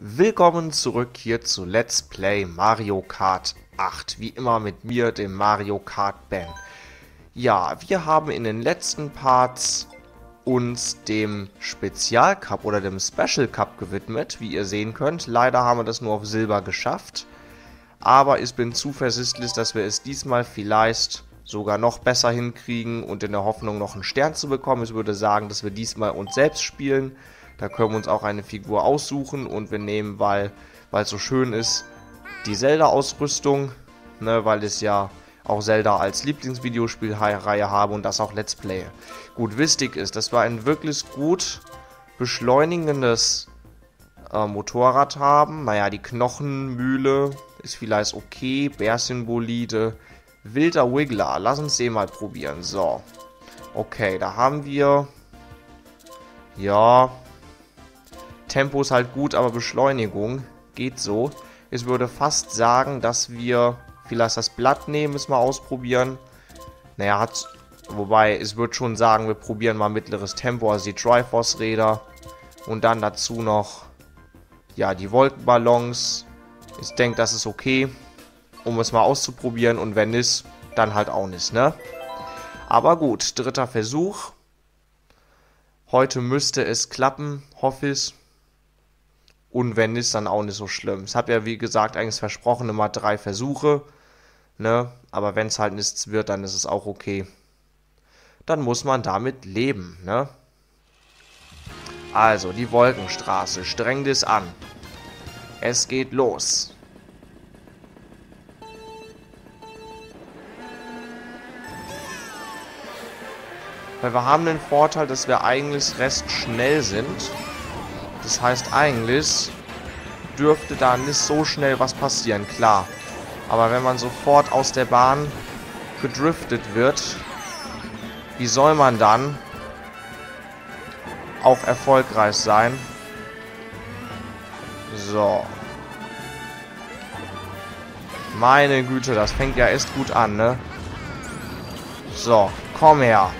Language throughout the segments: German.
Willkommen zurück hier zu Let's Play Mario Kart 8. Wie immer mit mir, dem Mario Kart Ben. Ja, wir haben in den letzten Parts uns dem Spezial Cup oder dem Special Cup gewidmet, wie ihr sehen könnt. Leider haben wir das nur auf Silber geschafft. Aber ich bin zuversichtlich, dass wir es diesmal vielleicht sogar noch besser hinkriegen und in der Hoffnung noch einen Stern zu bekommen. Ich würde sagen, dass wir diesmal uns selbst spielen da können wir uns auch eine Figur aussuchen und wir nehmen, weil es so schön ist, die Zelda-Ausrüstung, ne, weil es ja auch Zelda als Lieblingsvideospielreihe habe und das auch Let's Play. Gut, wichtig ist, das war ein wirklich gut beschleunigendes äh, Motorrad haben. Naja, die Knochenmühle ist vielleicht okay. Bärsymbolide. Wilder Wiggler. Lass uns den mal probieren. So. Okay, da haben wir... Ja, Tempo ist halt gut, aber Beschleunigung geht so. Ich würde fast sagen, dass wir vielleicht das Blatt nehmen, müssen wir ausprobieren. Naja, hat, wobei, ich würde schon sagen, wir probieren mal mittleres Tempo, also die Triforce-Räder. Und dann dazu noch, ja, die Wolkenballons. Ich denke, das ist okay, um es mal auszuprobieren. Und wenn nicht, dann halt auch nicht, ne? Aber gut, dritter Versuch. Heute müsste es klappen, hoffe ich. Und wenn nicht, dann auch nicht so schlimm. Ich habe ja, wie gesagt, eigentlich versprochen, immer drei Versuche. Ne? Aber wenn es halt nichts wird, dann ist es auch okay. Dann muss man damit leben. Ne? Also, die Wolkenstraße. Streng das an. Es geht los. Weil wir haben den Vorteil, dass wir eigentlich recht schnell sind. Das heißt, eigentlich dürfte da nicht so schnell was passieren, klar. Aber wenn man sofort aus der Bahn gedriftet wird, wie soll man dann auch erfolgreich sein? So. Meine Güte, das fängt ja echt gut an, ne? So, komm her.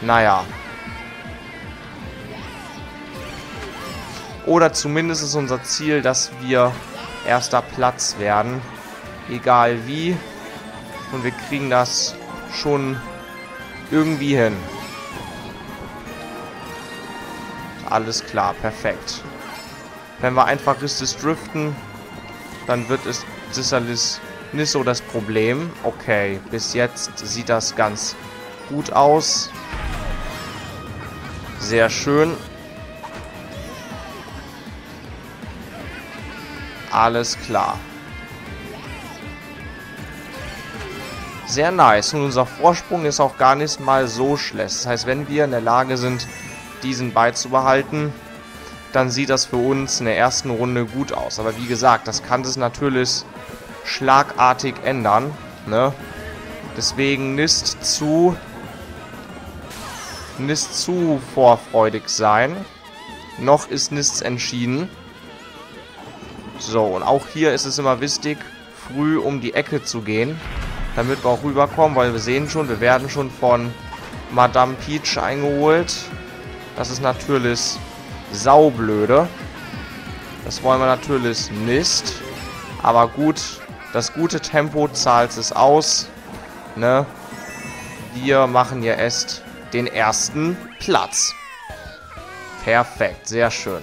Naja, Oder zumindest ist unser Ziel, dass wir erster Platz werden. Egal wie. Und wir kriegen das schon irgendwie hin. Alles klar, perfekt. Wenn wir einfach richtig driften, dann wird es sicherlich nicht so das Problem. Okay, bis jetzt sieht das ganz gut aus. Sehr schön. Alles klar. Sehr nice. Und unser Vorsprung ist auch gar nicht mal so schlecht. Das heißt, wenn wir in der Lage sind, diesen beizubehalten, dann sieht das für uns in der ersten Runde gut aus. Aber wie gesagt, das kann sich natürlich schlagartig ändern. Ne? Deswegen nicht zu nicht zu vorfreudig sein. Noch ist nichts entschieden. So, und auch hier ist es immer wichtig, früh um die Ecke zu gehen, damit wir auch rüberkommen, weil wir sehen schon, wir werden schon von Madame Peach eingeholt. Das ist natürlich saublöde. Das wollen wir natürlich nicht. Aber gut, das gute Tempo zahlt es aus. Ne? Wir machen hier erst den ersten Platz. Perfekt, sehr schön.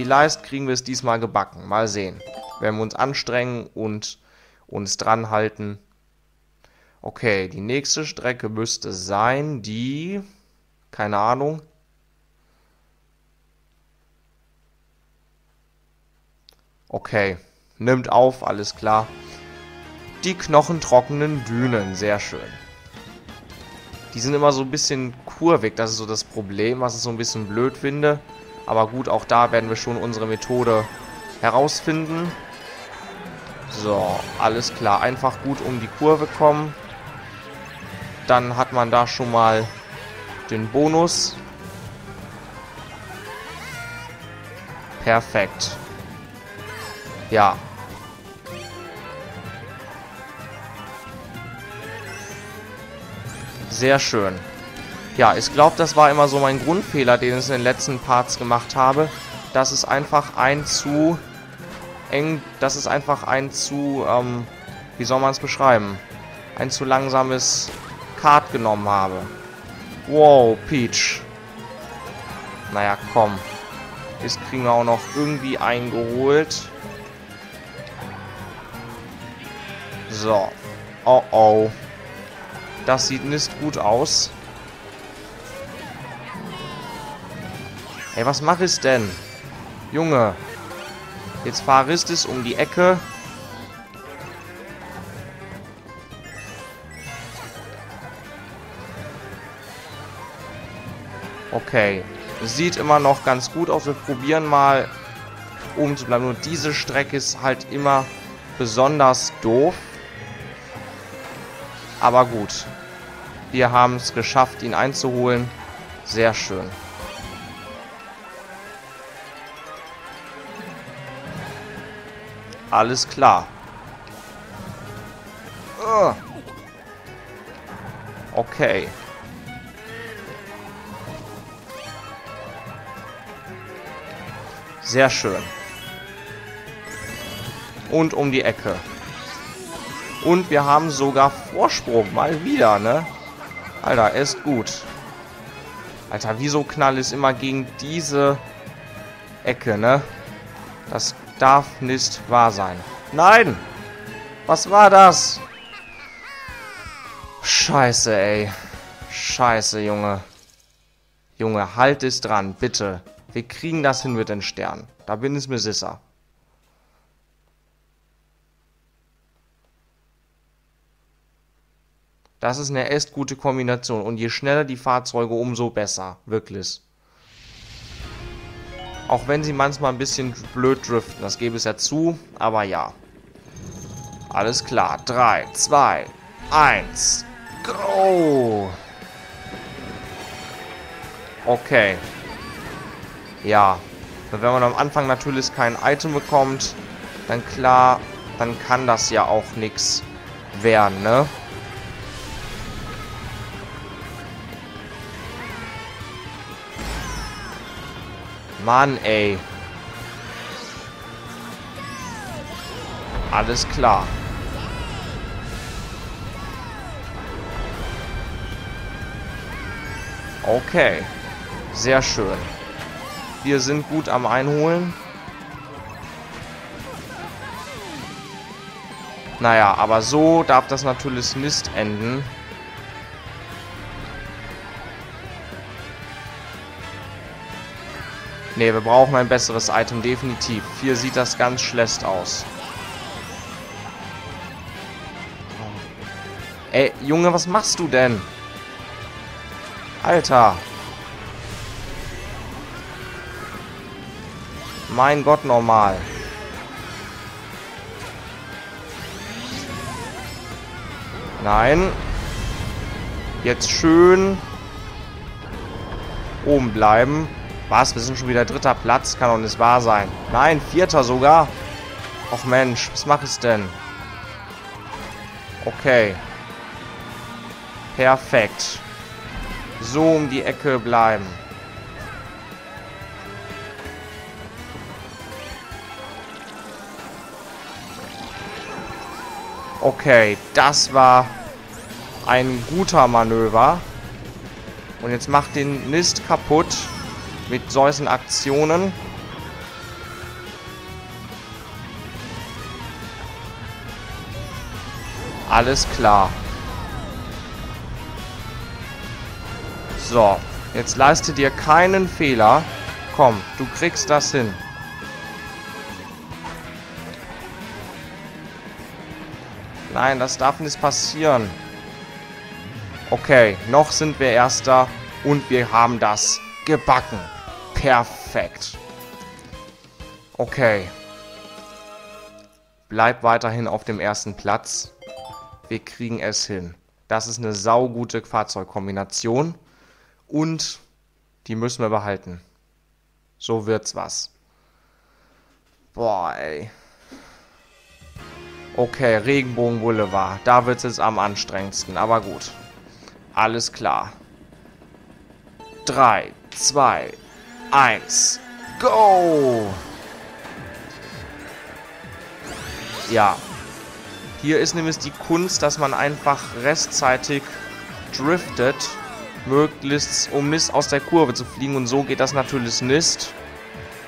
Vielleicht kriegen wir es diesmal gebacken. Mal sehen. Wenn wir uns anstrengen und uns dran halten. Okay, die nächste Strecke müsste sein die... Keine Ahnung. Okay, nimmt auf, alles klar. Die knochentrockenen Dünen, sehr schön. Die sind immer so ein bisschen kurvig, das ist so das Problem, was ich so ein bisschen blöd finde. Aber gut, auch da werden wir schon unsere Methode herausfinden. So, alles klar. Einfach gut um die Kurve kommen. Dann hat man da schon mal den Bonus. Perfekt. Ja. Sehr schön. Ja, ich glaube, das war immer so mein Grundfehler, den ich in den letzten Parts gemacht habe. Dass es einfach ein zu eng, dass es einfach ein zu, ähm, wie soll man es beschreiben? Ein zu langsames Kart genommen habe. Wow, Peach. Naja, komm. Jetzt kriegen wir auch noch irgendwie eingeholt. So. Oh oh. Das sieht nicht gut aus. Ey, was mach ich denn? Junge. Jetzt fahrst es um die Ecke. Okay. Sieht immer noch ganz gut aus. Wir probieren mal oben zu bleiben. Nur diese Strecke ist halt immer besonders doof. Aber gut. Wir haben es geschafft, ihn einzuholen. Sehr schön. Alles klar. Okay. Sehr schön. Und um die Ecke. Und wir haben sogar Vorsprung. Mal wieder, ne? Alter, er ist gut. Alter, wieso knall ist immer gegen diese Ecke, ne? Das darf nicht wahr sein. Nein! Was war das? Scheiße, ey. Scheiße, Junge. Junge, halt es dran, bitte. Wir kriegen das hin mit den Sternen. Da bin ich mir sicher. Das ist eine echt gute Kombination. Und je schneller die Fahrzeuge, umso besser. Wirklich. Auch wenn sie manchmal ein bisschen blöd driften. Das gebe es ja zu. Aber ja. Alles klar. 3, 2, 1. Go! Okay. Ja. wenn man am Anfang natürlich kein Item bekommt, dann klar, dann kann das ja auch nichts werden, ne? Mann, ey. Alles klar. Okay. Sehr schön. Wir sind gut am Einholen. Naja, aber so darf das natürlich nicht enden. Ne, wir brauchen ein besseres Item, definitiv. Hier sieht das ganz schlecht aus. Ey, Junge, was machst du denn? Alter. Mein Gott, normal. Nein. Jetzt schön oben bleiben. Was? Wir sind schon wieder dritter Platz? Kann doch nicht wahr sein. Nein, vierter sogar. Och Mensch, was mache ich denn? Okay. Perfekt. So um die Ecke bleiben. Okay, das war ein guter Manöver. Und jetzt macht den Mist kaputt mit solchen Aktionen. Alles klar. So, jetzt leiste dir keinen Fehler. Komm, du kriegst das hin. Nein, das darf nicht passieren. Okay, noch sind wir Erster und wir haben das gebacken. Perfekt. Okay. Bleib weiterhin auf dem ersten Platz. Wir kriegen es hin. Das ist eine saugute Fahrzeugkombination. Und die müssen wir behalten. So wird's was. Boah, ey. Okay, Regenbogen Boulevard. Da wird's jetzt am anstrengendsten. Aber gut. Alles klar. 3, 2, 1, go! Ja. Hier ist nämlich die Kunst, dass man einfach restzeitig driftet, möglichst um nicht aus der Kurve zu fliegen. Und so geht das natürlich nicht.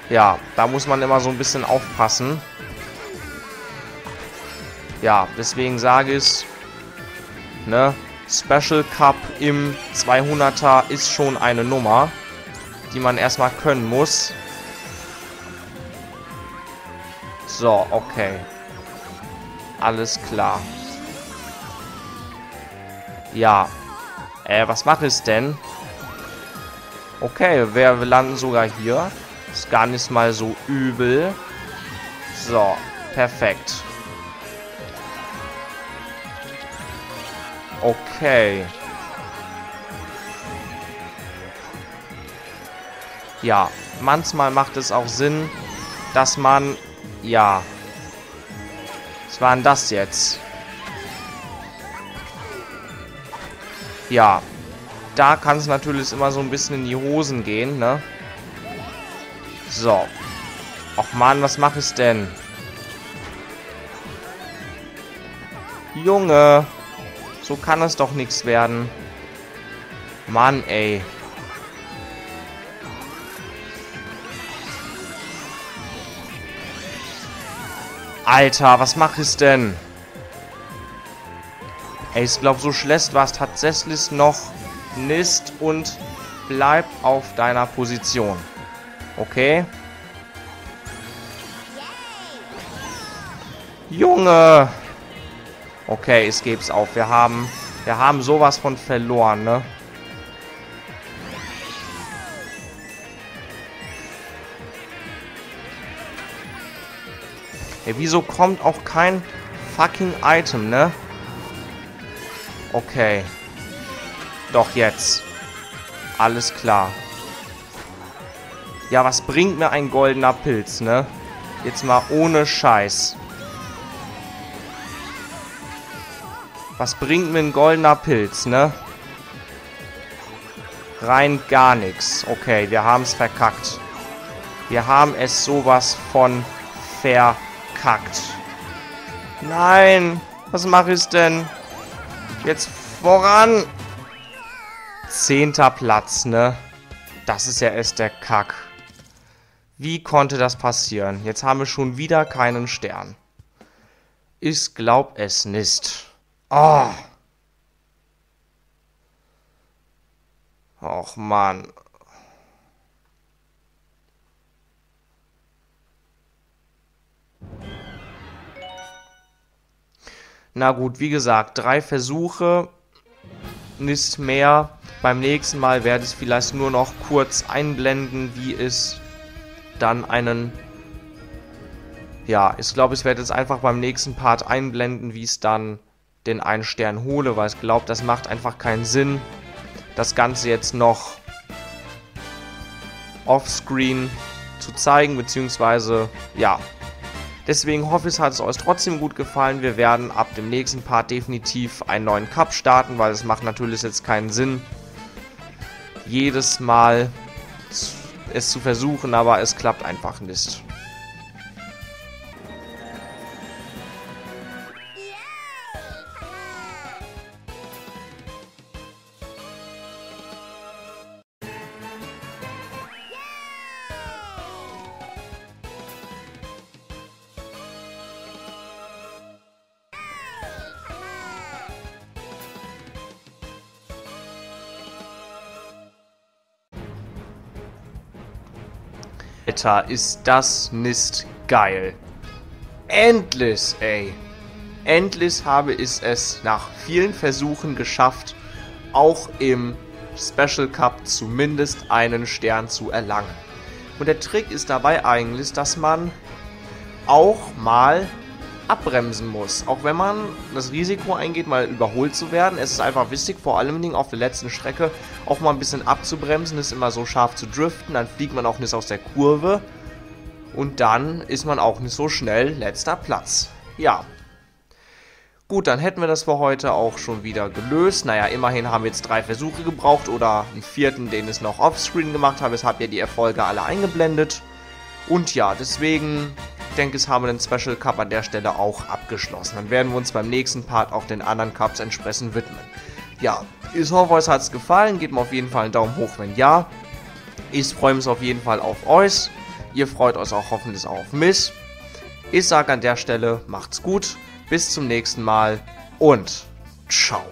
Ja, da muss man immer so ein bisschen aufpassen. Ja, deswegen sage ich, ne, Special Cup im 200er ist schon eine Nummer, die man erstmal können muss. So, okay. Alles klar. Ja. Äh, was mache ich denn? Okay, wir landen sogar hier. Ist gar nicht mal so übel. So, perfekt. Okay. Ja, manchmal macht es auch Sinn, dass man... Ja. Was war denn das jetzt? Ja. Da kann es natürlich immer so ein bisschen in die Hosen gehen, ne? So. Och man, was mache ich denn? Junge. So kann es doch nichts werden. Mann, ey. Alter, was mach ich denn? Ey, ich glaube, so schlecht war es tatsächlich noch nicht und bleib auf deiner Position. Okay? Junge! Okay, es auf. Wir haben, wir haben sowas von verloren, ne? Ey, wieso kommt auch kein fucking Item, ne? Okay. Doch, jetzt. Alles klar. Ja, was bringt mir ein goldener Pilz, ne? Jetzt mal ohne Scheiß. Was bringt mir ein goldener Pilz, ne? Rein gar nichts. Okay, wir haben es verkackt. Wir haben es sowas von verkackt. Nein! Was mache ich denn? Jetzt voran! Zehnter Platz, ne? Das ist ja erst der Kack. Wie konnte das passieren? Jetzt haben wir schon wieder keinen Stern. Ich glaub es nicht. Oh. Och, Mann. Na gut, wie gesagt, drei Versuche, nicht mehr. Beim nächsten Mal werde ich vielleicht nur noch kurz einblenden, wie es dann einen... Ja, ich glaube, ich werde jetzt einfach beim nächsten Part einblenden, wie es dann den einen Stern hole, weil ich glaube, das macht einfach keinen Sinn, das Ganze jetzt noch offscreen zu zeigen, beziehungsweise, ja. Deswegen hoffe ich, hat es euch trotzdem gut gefallen. Wir werden ab dem nächsten Part definitiv einen neuen Cup starten, weil es macht natürlich jetzt keinen Sinn, jedes Mal es zu versuchen, aber es klappt einfach nicht. Alter, ist das nicht geil. Endlich, ey. Endlich habe ich es nach vielen Versuchen geschafft, auch im Special Cup zumindest einen Stern zu erlangen. Und der Trick ist dabei eigentlich, dass man auch mal abbremsen muss. Auch wenn man das Risiko eingeht, mal überholt zu werden. Es ist einfach wichtig, vor allem auf der letzten Strecke auch mal ein bisschen abzubremsen, ist immer so scharf zu driften, dann fliegt man auch nicht aus der Kurve. Und dann ist man auch nicht so schnell letzter Platz. Ja. Gut, dann hätten wir das für heute auch schon wieder gelöst. Naja, immerhin haben wir jetzt drei Versuche gebraucht oder einen vierten, den ich noch offscreen gemacht habe. Es habt ihr die Erfolge alle eingeblendet. Und ja, deswegen denke ich, haben wir den Special Cup an der Stelle auch abgeschlossen. Dann werden wir uns beim nächsten Part auch den anderen Cups entsprechend widmen. Ja, ich hoffe, euch hat es gefallen. Gebt mir auf jeden Fall einen Daumen hoch, wenn ja. Ich freue mich auf jeden Fall auf euch. Ihr freut euch auch hoffentlich auf mich. Ich sage an der Stelle, macht's gut, bis zum nächsten Mal und ciao.